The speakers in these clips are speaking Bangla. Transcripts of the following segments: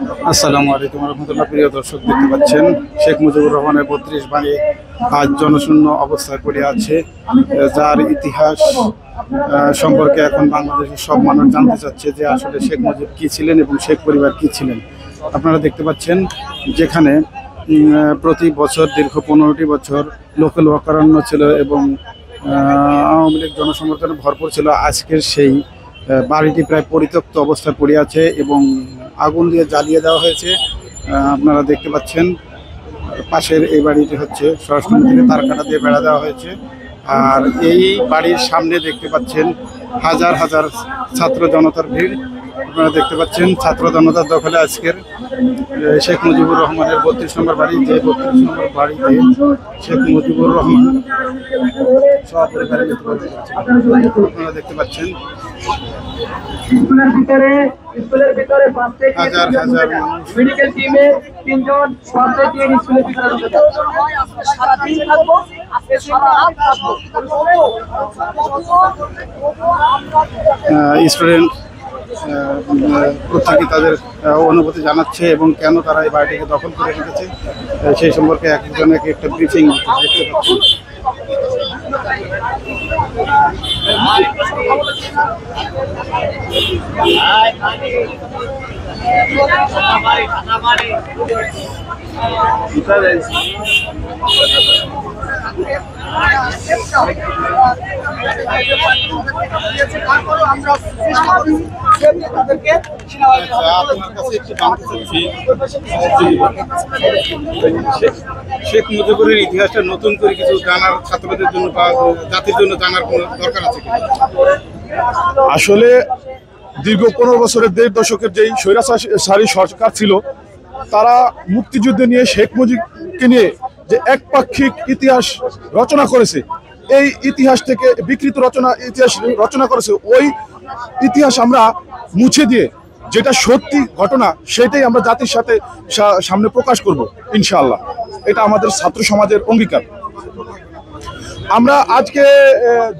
আসসালামু আলাইকুম রহমতুল্লাহ, প্রিয় দর্শক দেখতে পাচ্ছেন, শেখ মুজিবুর রহমানের বত্রিশ বাড়ি আজ জনশূন্য অবস্থায় পড়ে আছে যার ইতিহাস সম্পর্কে এখন বাংলাদেশের সব মানুষ জানতে চাচ্ছে যে আসলে শেখ মুজিব কী ছিলেন এবং শেখ পরিবার কী ছিলেন। আপনারা দেখতে পাচ্ছেন যেখানে প্রতি বছর দীর্ঘ পনেরোটি বছর লোকাল অকারণ্য ছিল এবং আওয়ামী লীগ জনসমর্থনে ভরপুর ছিল। আজকের সেই বাড়িটি প্রায় পরিত্যক্ত অবস্থায় পড়ে আছে এবং আগুন দিয়ে জ্বালিয়ে দেওয়া হয়েছে। আপনারা দেখতে পাচ্ছেন, পাশের এই বাড়িটি হচ্ছে স্বরাষ্ট্রমন্ত্রী তার কাটা দিয়ে বেড়া দেওয়া হয়েছে। আর এই বাড়ির সামনে দেখতে পাচ্ছেন, হাজার হাজার ছাত্র জনতার ভিড়। আপনারা দেখতে পাচ্ছেন, ছাত্র জনতার দখলে আজকের শেখ মুজিবুর রহমানের বত্রিশ নম্বর বাড়ি। যে বত্রিশ নম্বর বাড়িতে শেখ মুজিবুর রহমান করেছেন। আপনারা দেখতে পাচ্ছেন স্কুলের ভিতরে স্কুলের ভিতরে পাঁচ থেকে মেডিকেল টিমে তিনজন পাঁচ থেকে স্কুলের ভিতরে ঢুকে যাচ্ছে। থাকব আজকে সারা রাত থাকব। স্টুডেন্ট প্রত্যেকে তাদের অনুভূতি জানাচ্ছে এবং কেন তারা এই বাড়িটিকে দখল করে রেখেছে। সেই সম্পর্কে এক একজনকে একটা ব্রিফিং দেখতে পাচ্ছি। আচ্ছা, আপনার শেখ মুজিবুরের ইতিহাসটা নতুন করে কিছু জানার, ছাত্রদের জন্য বা জাতির জন্য জানার কোনো দরকার আছে আসলে দীর্ঘ পনেরো বছরের দেড় দশকের যেই স্বৈরাচারী সরকার ছিল তারা মুক্তিযুদ্ধ নিয়ে শেখ মুজিবকে নিয়ে যে একপাক্ষিক ইতিহাস রচনা করেছে, এই ইতিহাস থেকে বিকৃত রচনা, ইতিহাস রচনা করেছে, ওই ইতিহাস আমরা মুছে দিয়ে যেটা সত্যি ঘটনা সেটাই আমরা জাতির সাথে সামনে প্রকাশ করব, ইনশাআল্লাহ। এটা আমাদের ছাত্র সমাজের অঙ্গীকার। আমরা আজকে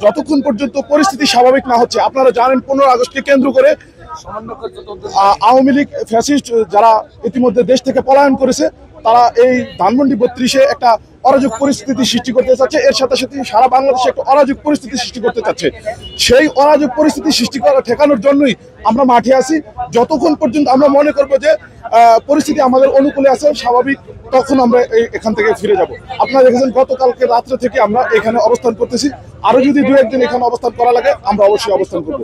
যতক্ষণ পর্যন্ত পরিস্থিতি স্বাভাবিক না হচ্ছে, আপনারা জানেন পনেরো আগস্টকে কেন্দ্র করে আওয়ামী লীগ ফ্যাসিস্ট যারা ইতিমধ্যে দেশ থেকে পলায়ন করেছে, তারা এই ধানমন্ডি বত্রিশে একটা অরাজক পরিস্থিতি সৃষ্টি করতে চাচ্ছে। এর সাথে সাথে সারা বাংলাদেশে একটা অরাজক পরিস্থিতি সৃষ্টি করতে চাচ্ছে। সেই অরাজক পরিস্থিতি সৃষ্টি করা, ঠেকানোর জন্যই আমরা মাঠে আছি। যতক্ষণ পর্যন্ত আমরা মনে করব যে পরিস্থিতি আমাদের অনুকূলে আছে, স্বাভাবিক, তখন আমরা এখান থেকে ফিরে যাব। আপনারা দেখেছেন, গতকালকে রাত্রে থেকে আমরা এখানে অবস্থান করতেছি। আরও যদি দু একদিন এখানে অবস্থান করা লাগে, আমরা অবশ্যই অবস্থান করব।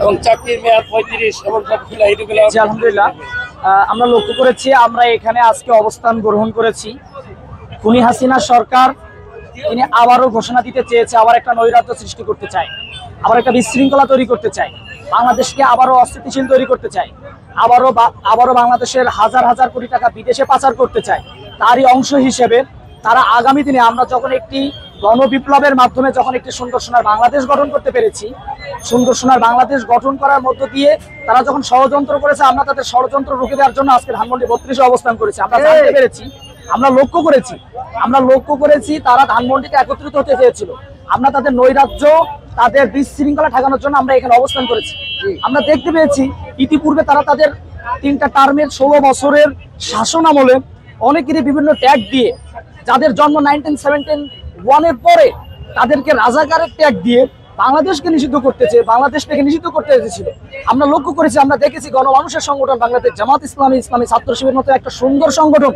এবং চাকরির মেয়াদ পঁয়ত্রিশ এবং আলহামদুলিল্লাহ। আমরা লক্ষ্য করেছি, আমরা এখানে আজকে অবস্থান গ্রহণ করেছি। খুনি হাসিনা সরকার, তিনি আবারও ঘোষণা দিতে চেয়েছে, আবার একটা নৈরাজ্য সৃষ্টি করতে চায়, আবার একটা বিশৃঙ্খলা তৈরি করতে চায়, বাংলাদেশকে আবারও অস্থিতিশীল তৈরি করতে চায়, আবারও আবারও বাংলাদেশের হাজার হাজার কোটি টাকা বিদেশে পাচার করতে চায়। তারই অংশ হিসেবে তারা আগামী দিনে আমরা যখন একটি গণবিপ্লবের মাধ্যমে যখন একটি সুন্দর সোনার বাংলাদেশ গঠন করতে পেরেছি সুন্দর সোনার বাংলাদেশ গঠন করার মধ্য দিয়ে তারা যখন ষড়যন্ত্র করেছে আমরা তাদের ষড়যন্ত্র রুখে দেওয়ার জন্য আজকে ধানমন্ডি বত্রিশে অবস্থান করেছি। আমরা জানতে পেরেছি আমরা লক্ষ্য করেছি আমরা লক্ষ্য করেছি তারা ধানমন্ডিতে একত্রিত হতে চেয়েছিল। আমরা তাদের নৈরাজ্য তাদের বিশৃঙ্খলা ঠেকানোর জন্য আমরা এখানে অবস্থান করেছি। আমরা দেখতে পেয়েছি ইতিপূর্বে তারা তাদের তিনটা টার্মের ষোলো বছরের শাসন আমলে অনেকেরই বিভিন্ন ট্যাগ দিয়ে যাদের জন্ম নাইনটিন সেভেন্টিন ওয়ানের পরে তাদেরকে রাজাকারের ট্যাগ দিয়ে বাংলাদেশকে নিষিদ্ধ করতেছে বাংলাদেশ থেকে নিষিদ্ধ করতে এসেছিল। আমরা লক্ষ্য করেছি আমরা দেখেছি গণমানুষের সংগঠন বাংলাদেশ জামাত ইসলামী ইসলামী ছাত্র শিবির মতো একটা সুন্দর সংগঠন।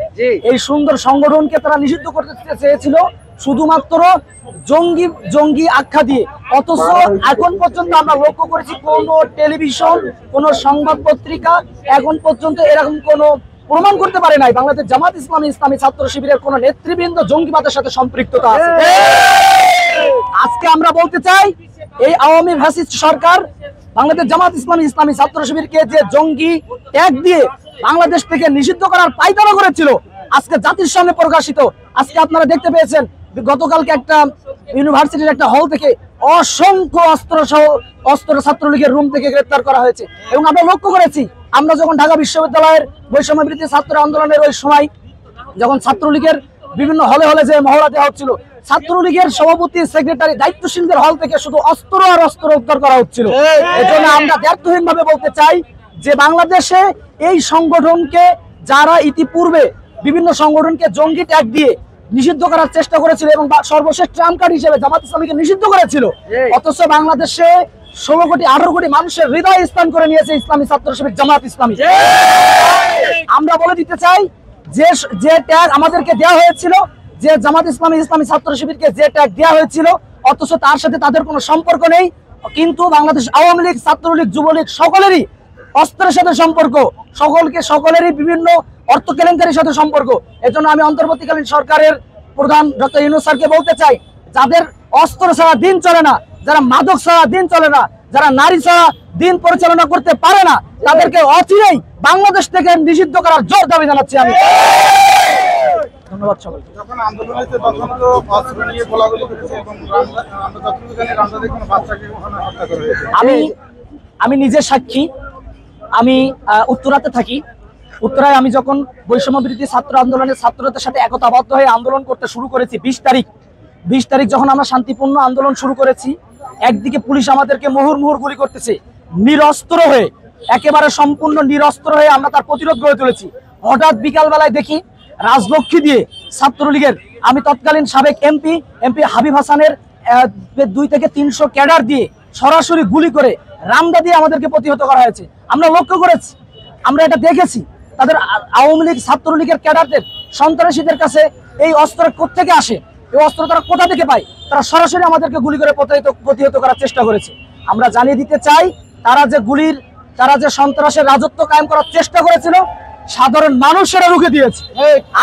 এই সুন্দর সংগঠনকে তারা নিষিদ্ধ করতে চেয়েছিল শুধুমাত্র জঙ্গি জঙ্গি আখ্যা দিয়ে। অথচ এখন পর্যন্ত আমরা লক্ষ্য করেছি কোন টেলিভিশন কোন সংবাদ পত্রিকা এখন পর্যন্ত এরকম কোনো প্রমাণ করতে পারে নাই, বাংলাদেশ জামাত ইসলামী ইসলামী ছাত্র শিবিরের কোন নেতৃবৃন্দ জঙ্গিবাদের সাথে সম্পৃক্ততা আছে। আজকে আমরা বলতে চাই, এই আওয়ামী ফ্যাসিস্ট সরকার বাংলাদেশ জামাত ইসলামী ইসলামী ছাত্র শিবিরকে যে জঙ্গি ট্যাগ দিয়ে বাংলাদেশ থেকে নিষিদ্ধ করার পায়তারা করেছিল, আজকে জাতির সামনে প্রকাশিত। আজকে আপনারা দেখতে পেয়েছেন গতকালকে একটা ইউনিভার্সিটির একটা হল থেকে অসংখ্য অস্ত্র সহ অস্ত্র ছাত্রলীগের রুম থেকে গ্রেপ্তার করা হয়েছে। এবং আমরা লক্ষ্য করেছি আমরা যখন ঢাকা বিশ্ববিদ্যালয়ের বৈষম্য বৃদ্ধি ছাত্র আন্দোলনের ওই সময় যখন ছাত্রলীগের বিভিন্ন হলে হলে যে মহড়া দেওয়া হচ্ছিল ছাত্রলীগের সভাপতি সেক্রেটারি দায়িত্বশীলদের হল থেকে শুধু অস্ত্র আর অস্ত্র উদ্ধার করা হচ্ছিল। এজন্য আমরা দ্ব্যর্থহীন ভাবে বলতে চাই যে বাংলাদেশে এই সংগঠনকে যারা ইতিপূর্বে বিভিন্ন সংগঠনকে জঙ্গি ট্যাগ দিয়ে নিষিদ্ধ করার চেষ্টা করেছিল এবং সর্বশেষ ট্রাম্প কার্ড হিসেবে জামাত ইসলামীকে নিষিদ্ধ করেছিল অথচ বাংলাদেশে ষোলো কোটি, আঠারো কোটি মানুষের হৃদয় স্থান করে নিয়েছে ইসলামী ছাত্র শিবির, জামাত ইসলামী। আমরা বলে দিতে চাই, যে যে ট্যাগ আমাদেরকে দেওয়া হয়েছিল, যে জামাত ইসলামী ইসলামী ছাত্র শিবিরকে যে ট্যাগ দেওয়া হয়েছিল, অথচ তার সাথে তাদের কোনো সম্পর্ক নেই, কিন্তু বাংলাদেশ আওয়ামী লীগ, ছাত্রলীগ, যুবলীগ সকলেরই অস্ত্রের সাথে সম্পর্ক, সকলকে সকলেরই বিভিন্ন অর্থ কেলেঙ্কারির সাথে সম্পর্ক। এজন্য আমি অন্তর্বর্তীকালীন সরকারের প্রধান ডক্টর ইউনুস স্যারকে বলতে চাই, যাদের অস্ত্র ছাড়া দিন চলে না যারা মাদক ছাড়া দিন চলে না যারা নারী ছাড়া দিন পরিচালনা করতে পারে না তাদেরকে অচিরেই বাংলাদেশ থেকে নিষিদ্ধ করার জোর দাবি জানাচ্ছি আমি। ধন্যবাদ সবাইকে। যখন আন্দোলন হয়েছে তখন তো অস্ত্র নিয়ে গোলাগুলি করেছে এবং আমরা যতটুকু জানি রামদাদের কোনো বাচ্চাকে ওখানে হত্যা করা হয়েছে। আমি আমি নিজে সাক্ষী। আমি উত্তরাতে থাকি। উত্তরায় আমি যখন বৈষম্য বিরোধী ছাত্র আন্দোলনের ছাত্রদের সাথে একতাবদ্ধ হয়ে আন্দোলন করতে শুরু করেছি বিশ তারিখ বিশ তারিখ যখন আমরা শান্তিপূর্ণ আন্দোলন শুরু করেছি একদিকে পুলিশ আমাদেরকে মুহুর মুহুর গুলি করতেছে, নিরস্ত্র হয়ে, একেবারে সম্পূর্ণ নিরস্ত্র হয়ে আমরা তার প্রতিরোধ গড়ে তুলেছি। হঠাৎ বিকালবেলায় দেখি রাজলক্ষ্মী দিয়ে ছাত্রলীগের, আমি তৎকালীন সাবেক এমপি এমপি হাবিব হাসানের দুই থেকে তিনশো ক্যাডার দিয়ে সরাসরি গুলি করে রামদা দিয়ে আমাদেরকে প্রতিহত করা হয়েছে। আমরা লক্ষ্য করেছি, আমরা এটা দেখেছি। তাদের আওয়ামী লীগ ছাত্রলীগের ক্যাডারদের, সন্ত্রাসীদের কাছে এই অস্ত্র কোথেকে আসে? এই অস্ত্র তারা কোথা থেকে পায়? তারা সরাসরি আমাদেরকে গুলি করে প্রতিহত প্রতিহত করার চেষ্টা করেছে। আমরা জানিয়ে দিতে চাই তারা যে গুলির তারা যে সন্ত্রাসের রাজত্ব কায়েম করার চেষ্টা করেছিল সাধারণ মানুষ সেটা রুখে দিয়েছে।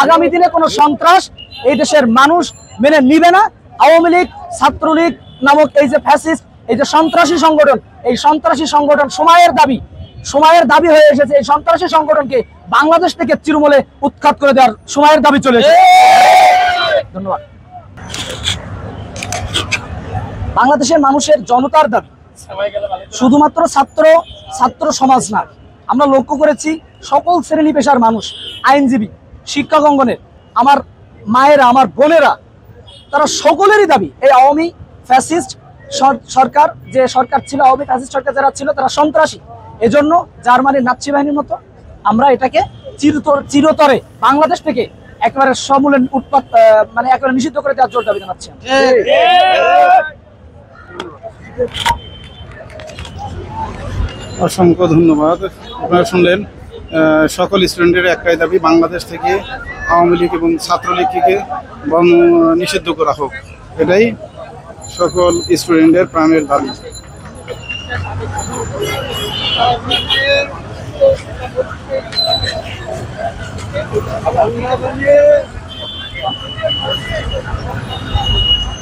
আগামী দিনে কোনো সন্ত্রাস এই দেশের মানুষ মেনে নিবে না। আওয়ামী লীগ ছাত্রলীগ নামক এই যে ফ্যাসিস্ট এই যে সন্ত্রাসী সংগঠন এই সন্ত্রাসী সংগঠন সময়ের দাবি সময়ের দাবি হয়ে এসেছে। এই সন্ত্রাসী সংগঠনকে বাংলাদেশ থেকে চিরমূলে উৎখাত করে দেওয়ার সময়ের দাবি চলে এসেছে। ধন্যবাদ। বাংলাদেশের মানুষের জনতার দাবি। শুধুমাত্র ছাত্র ছাত্র সমাজ না, আমরা লক্ষ্য করেছি সকল শ্রেণি পেশার মানুষ, আইনজীবী, শিক্ষক অঙ্গনের, আমার মায়েরা, আমার বোনেরা, তারা সকলেরই দাবি, এই আওয়ামী ফ্যাসিস্ট সরকার, যে সরকার ছিল, আওয়ামী ফ্যাসিস্ট সরকার যারা ছিল, তারা সন্ত্রাসী। এজন্য জার্মানির নাচ্ছি বাহিনীর মতো আমরা এটাকে চিরতর, চিরতরে বাংলাদেশ থেকে একেবারে সমূলে উৎপাত মানে একেবারে নিষিদ্ধ করে দেওয়ার জোর দাবি জানাচ্ছি। অসংখ্য ধন্যবাদ আপনারা শুনলেন সকল স্টুডেন্টের একটাই দাবি, বাংলাদেশ থেকে আওয়ামী লীগ এবং ছাত্রলীগকে নিষিদ্ধ করা হোক এটাই সকল স্টুডেন্টের প্রাণের দাবি Thank you.